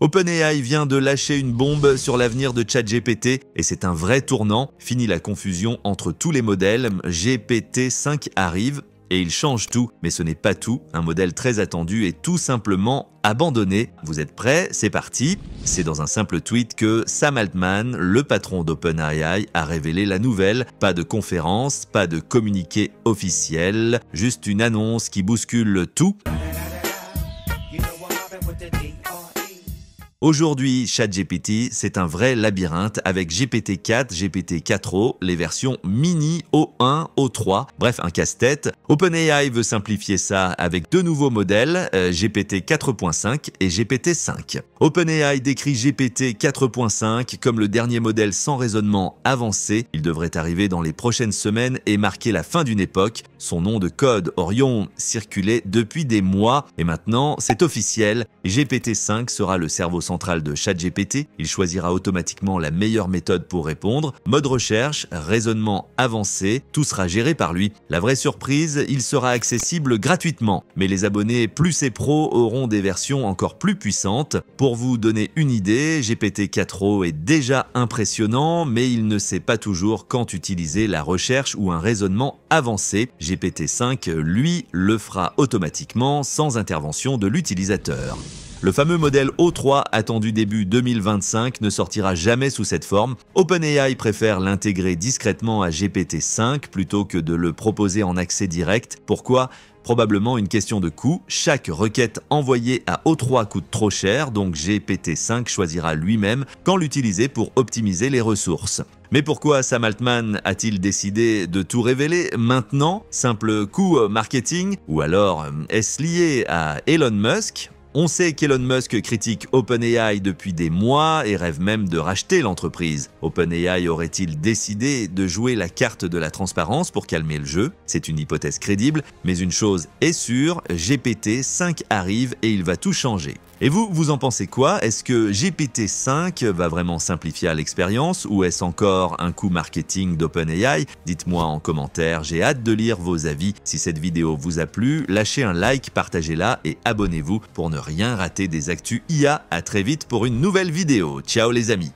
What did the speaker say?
OpenAI vient de lâcher une bombe sur l'avenir de ChatGPT et c'est un vrai tournant. Fini la confusion entre tous les modèles. GPT-5 arrive et il change tout, mais ce n'est pas tout. Un modèle très attendu est tout simplement abandonné. Vous êtes prêts? C'est parti C'est dans un simple tweet que Sam Altman, le patron d'OpenAI, a révélé la nouvelle. Pas de conférence, pas de communiqué officiel, juste une annonce qui bouscule tout. Aujourd'hui, ChatGPT, c'est un vrai labyrinthe avec GPT-4, GPT-4o, les versions mini, O1, O3, bref, un casse-tête. OpenAI veut simplifier ça avec deux nouveaux modèles, euh, GPT 4.5 et GPT 5. OpenAI décrit GPT 4.5 comme le dernier modèle sans raisonnement avancé. Il devrait arriver dans les prochaines semaines et marquer la fin d'une époque. Son nom de code Orion circulait depuis des mois et maintenant c'est officiel. GPT 5 sera le cerveau central de ChatGPT. Il choisira automatiquement la meilleure méthode pour répondre. Mode recherche, raisonnement avancé, tout sera géré par lui. La vraie surprise, il sera accessible gratuitement. Mais les abonnés plus et pro auront des versions encore plus puissantes. Pour vous donner une idée, GPT-4o est déjà impressionnant, mais il ne sait pas toujours quand utiliser la recherche ou un raisonnement avancé. GPT-5, lui, le fera automatiquement sans intervention de l'utilisateur. Le fameux modèle O3 attendu début 2025 ne sortira jamais sous cette forme. OpenAI préfère l'intégrer discrètement à GPT-5 plutôt que de le proposer en accès direct. Pourquoi? Probablement une question de coût. Chaque requête envoyée à O3 coûte trop cher, donc GPT-5 choisira lui-même quand l'utiliser pour optimiser les ressources. Mais pourquoi Sam Altman a-t-il décidé de tout révéler maintenant? Simple coût marketing Ou alors est-ce lié à Elon Musk? On sait qu'Elon Musk critique OpenAI depuis des mois et rêve même de racheter l'entreprise. OpenAI aurait-il décidé de jouer la carte de la transparence pour calmer le jeu? C'est une hypothèse crédible, mais une chose est sûre, GPT-5 arrive et il va tout changer. Et vous, vous en pensez quoi? Est-ce que GPT-5 va vraiment simplifier l'expérience ou est-ce encore un coup marketing d'OpenAI? Dites-moi en commentaire, j'ai hâte de lire vos avis. Si cette vidéo vous a plu, lâchez un like, partagez-la et abonnez-vous pour ne rien rater des actus IA. À très vite pour une nouvelle vidéo. Ciao les amis